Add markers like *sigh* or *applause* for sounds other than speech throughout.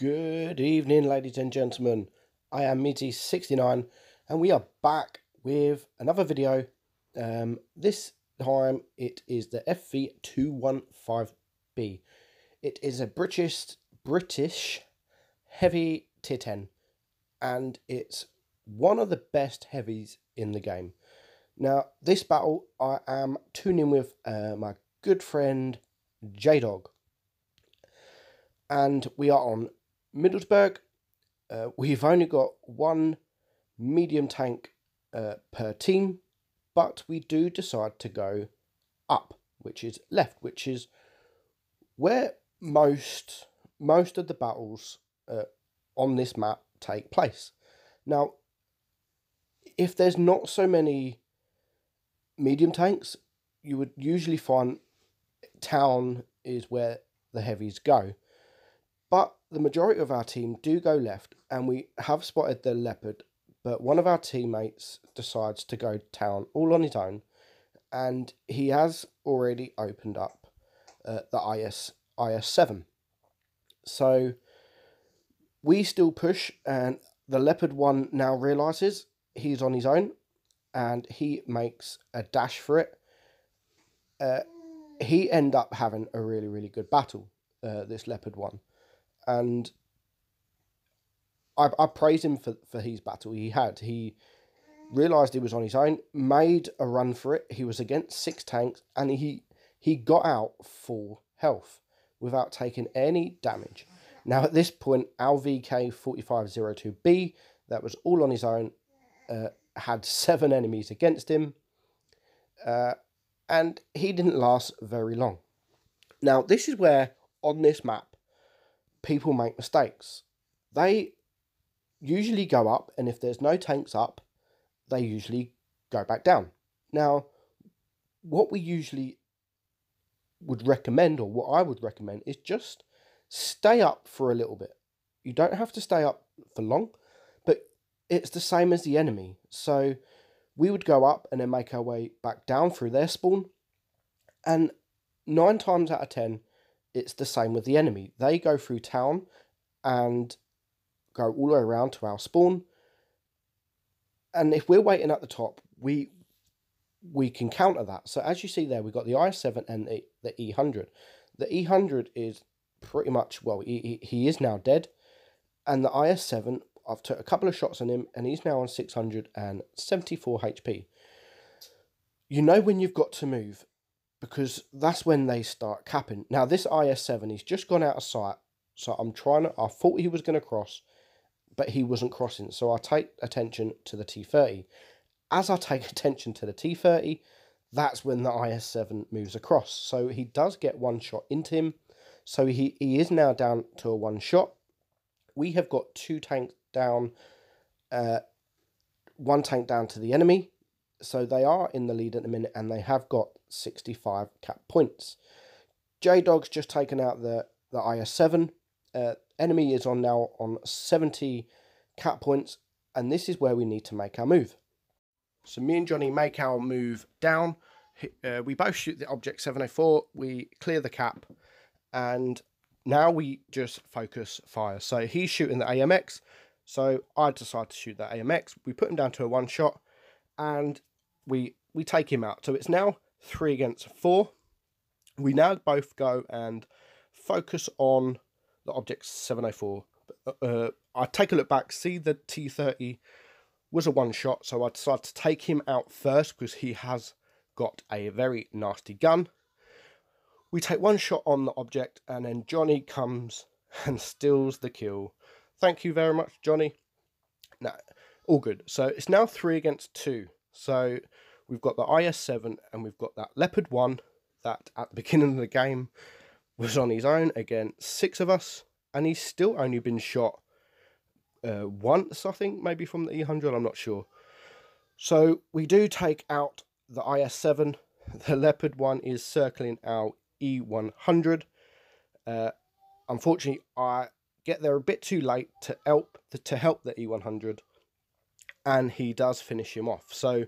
Good evening, ladies and gentlemen. I am Meadsy69 and we are back with another video. Um, this time it is the FV215B. It is a British British heavy tier 10 and it's one of the best heavies in the game. Now, this battle I am tuning with uh, my good friend J Dog and we are on Middleburg. Uh, we've only got one medium tank uh, per team, but we do decide to go up, which is left, which is where most most of the battles uh, on this map take place. Now, if there's not so many medium tanks, you would usually find town is where the heavies go. But the majority of our team do go left, and we have spotted the leopard. But one of our teammates decides to go town all on his own, and he has already opened up uh, the IS IS seven. So we still push, and the leopard one now realizes he's on his own, and he makes a dash for it. Uh, he end up having a really really good battle. Uh, this leopard one and I, I praise him for, for his battle he had. He realised he was on his own, made a run for it. He was against six tanks, and he he got out full health without taking any damage. Now at this point, our VK forty five zero two B that was all on his own uh, had seven enemies against him, uh, and he didn't last very long. Now this is where on this map people make mistakes. They usually go up, and if there's no tanks up, they usually go back down. Now, what we usually would recommend, or what I would recommend, is just stay up for a little bit. You don't have to stay up for long, but it's the same as the enemy. So we would go up and then make our way back down through their spawn. And nine times out of ten, it's the same with the enemy. They go through town and go all the way around to our spawn. And if we're waiting at the top, we we can counter that. So as you see there, we've got the IS-7 and the, the E100. The E100 is pretty much, well, he, he is now dead. And the IS-7, I've took a couple of shots on him, and he's now on 674 HP. You know when you've got to move because that's when they start capping. Now this IS7, he's just gone out of sight, so I'm trying to. I thought he was going to cross, but he wasn't crossing. So I take attention to the T30. As I take *laughs* attention to the T30, that's when the IS7 moves across. So he does get one shot into him. So he, he is now down to a one shot. We have got two tanks down, uh, one tank down to the enemy. So they are in the lead at the minute and they have got 65 cap points. J Dog's just taken out the, the IS7. Uh, enemy is on now on 70 cap points, and this is where we need to make our move. So me and Johnny make our move down. Uh, we both shoot the object 704. We clear the cap, and now we just focus fire. So he's shooting the AMX. So I decide to shoot that AMX. We put him down to a one shot, and we we take him out. So it's now three against four. We now both go and focus on the object 704. Uh, I take a look back, see the T30 was a one shot, so I decided to take him out first because he has got a very nasty gun. We take one shot on the object, and then Johnny comes *laughs* and steals the kill. Thank you very much, Johnny. Now, all good. So it's now three against two. So we've got the IS-7 and we've got that Leopard 1 that at the *laughs* beginning of the game was on his own against six of us and he's still only been shot uh, once, I think, maybe from the E100, I'm not sure. So we do take out the IS-7. *laughs* The Leopard 1 is circling our E100. Uh, unfortunately, I get there a bit too late to help the, to help the E100 and he does finish him off. So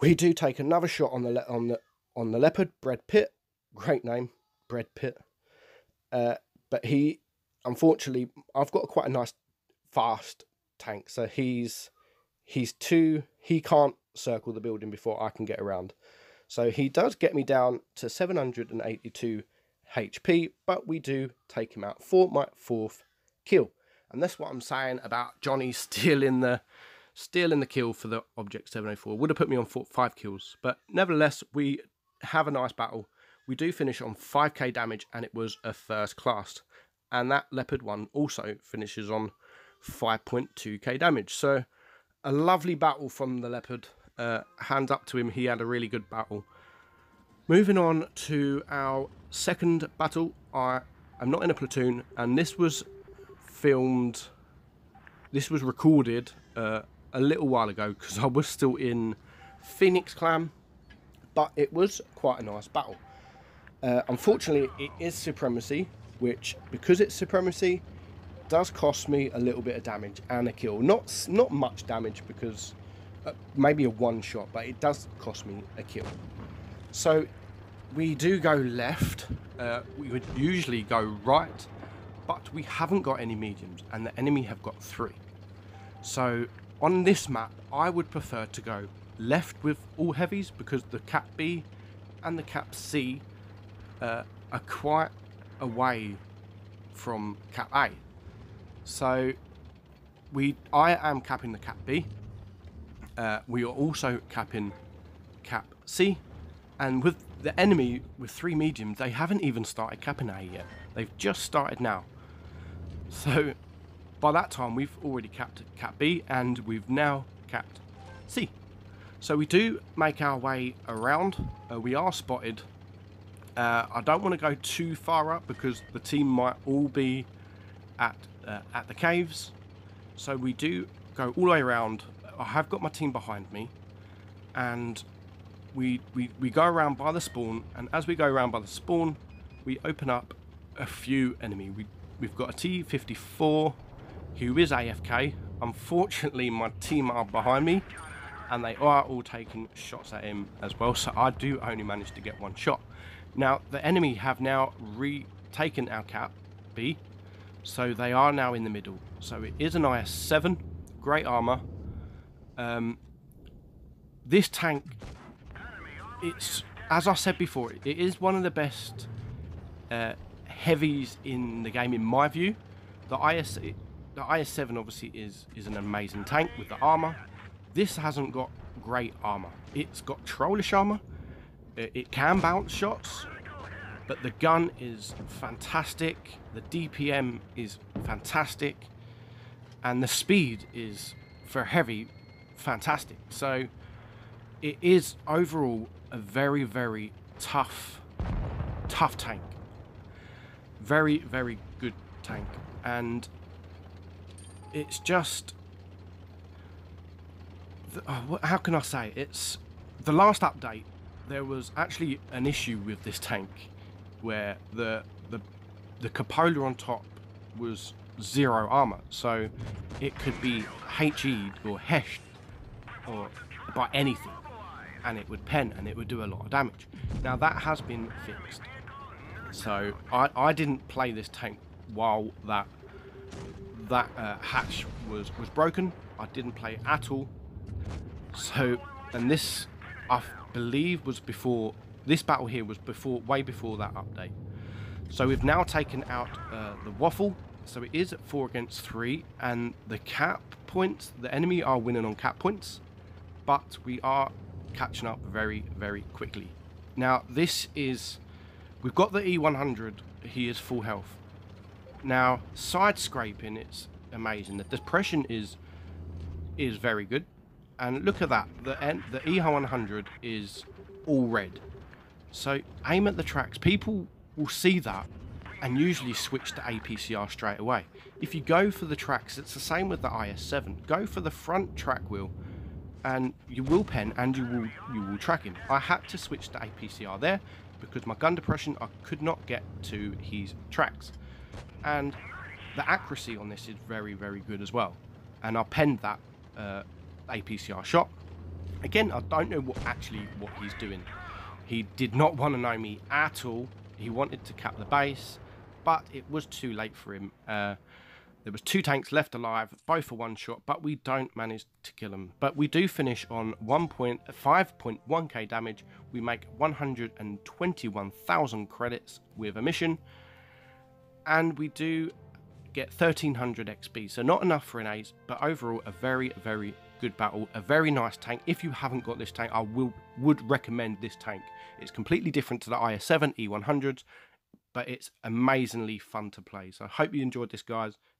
we do take another shot on the on the on the leopard, Brad Pitt. Great name, Brad Pitt. Uh, but he unfortunately, I've got quite a nice fast tank, so he's he's too he can't circle the building before I can get around. So he does get me down to 782 HP, but we do take him out for my fourth kill. And that's what I'm saying about Johnny *laughs* stealing the stealing the kill for the Object 704. Would have put me on four, five kills, but nevertheless, we have a nice battle. We do finish on 5k damage, and it was a first class. And that Leopard one also finishes on 5.2k damage. So a lovely battle from the Leopard. Uh, hands up to him, he had a really good battle. Moving on to our second battle, I am not in a platoon, and this was filmed, this was recorded uh, a little while ago because I was still in Phoenix Clan, but it was quite a nice battle. Uh, unfortunately, it is Supremacy, which, because it's Supremacy, does cost me a little bit of damage and a kill. Not, not much damage because uh, maybe a one shot, but it does cost me a kill. So we do go left. Uh, we would usually go right, but we haven't got any mediums, and the enemy have got three. So on this map, I would prefer to go left with all heavies because the Cap B and the Cap C uh, are quite away from Cap A. So we, I am capping the Cap B. Uh, we are also capping Cap C, and with the enemy with three mediums, they haven't even started capping A yet. They've just started now. So by that time, we've already capped Cap B and we've now capped C. So we do make our way around. Uh, we are spotted. Uh, I don't want to go too far up because the team might all be at uh, at the caves. So we do go all the way around. I have got my team behind me, and we, we, we go around by the spawn, and as we go around by the spawn, we open up a few enemy. We, we've got a T-54 who is AFK. Unfortunately, my team are behind me, and they are all taking shots at him as well, so I do only manage to get one shot. Now, the enemy have now retaken our cap B, so they are now in the middle. So it is an IS-7, great armor. Um, this tank it's as I said before, it is one of the best uh, heavies in the game in my view. The IS the IS-7 obviously is is an amazing tank with the armor. This hasn't got great armor. It's got trollish armor. It, it can bounce shots, but the gun is fantastic. The DPM is fantastic, and the speed is for heavy fantastic. So it is overall a very, very tough, tough tank. Very, very good tank. And it's just... Oh, how can I say? It's the last update. There was actually an issue with this tank where the the the cupola on top was zero armor, so it could be HE'd or heshed or by anything and it would pen and it would do a lot of damage. Now that has been fixed. So I, I didn't play this tank while that that uh, hatch was, was broken. I didn't play at all. So, and this I believe was before, this battle here was before, way before that update. So we've now taken out uh, the waffle. So it is at 4 against 3 and the cap points, the enemy are winning on cap points. But we are catching up very, very quickly. Now, this is... We've got the E100. He is full health. Now, side scraping, it's amazing. The depression is is very good. And look at that. The, the E100 is all red. So aim at the tracks. People will see that and usually switch to APCR straight away. If you go for the tracks, it's the same with the IS-7. Go for the front track wheel and you will pen and you will you will track him. I had to switch to APCR there because my gun depression I could not get to his tracks. And the accuracy on this is very, very good as well. And I penned that uh, APCR shot. Again, I don't know what actually what he's doing. He did not want to know me at all. He wanted to cap the base, but it was too late for him. Uh, there was two tanks left alive, both for one shot, but we don't manage to kill them. But we do finish on 1.5.1k damage. We make 121,000 credits with a mission, and we do get 1300 XP. So not enough for an ace, but overall a very, very good battle. A very nice tank. If you haven't got this tank, I will would recommend this tank. It's completely different to the IS-7 E100s, but it's amazingly fun to play. So I hope you enjoyed this, guys,